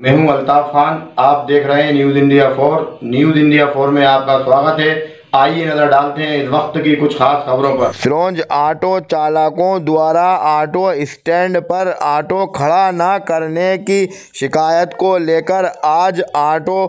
मैं हूँ अल्ताफ खान, आप देख रहे हैं news India four news India four में आपका स्वागत है। आइए नज़र डालते हैं इस वक्त की कुछ खास खबरों पर। फिरोंज, ऑटो चालकों द्वारा ऑटो स्टैंड पर ऑटो खड़ा न करने की शिकायत को लेकर आज ऑटो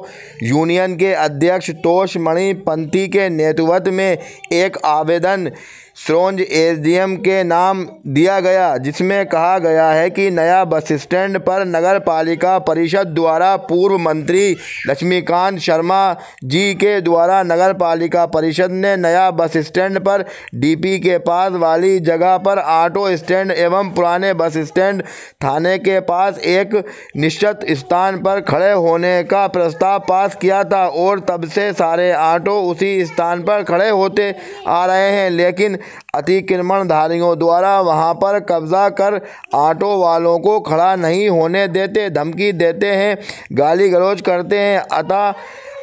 यूनियन के अध्यक्ष तोष मणि पंथी के नेतृत्व में एक आवेदन सिरोंज एसडीएम के नाम दिया गया, जिसमें कहा गया है कि नया बस स्टैंड पर नगर पालिका परिषद द्वारा पूर्व मंत्री लक्ष्मीकांत शर्मा जी के द्वारा नगर पालिका परिषद ने नया बस स्टैंड पर डीपी के पास वाली जगह पर ऑटो स्टैंड एवं पुराने बस स्टैंड थाने के पास एक निश्चित स्थान पर खड़े होने का प्रस्ताव पास किया था और तब से सारे ऑटो उसी स्थान पर खड़े होते आ रहे हैं। लेकिन अतिक्रमणधारियों द्वारा वहाँ पर कब्जा कर ऑटो वालों को खड़ा नहीं होने देते, धमकी देते हैं, गाली गलौज करते हैं। अतः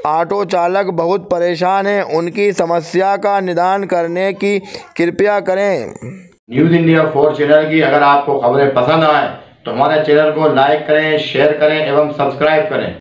ऑटो चालक बहुत परेशान हैं। उनकी समस्या का निदान करने की कृपया करें। न्यूज़ इंडिया फोर चैनल की अगर आपको खबरें पसंद आए तो हमारे चैनल को लाइक करें, शेयर करें एवं सब्सक्राइब करें।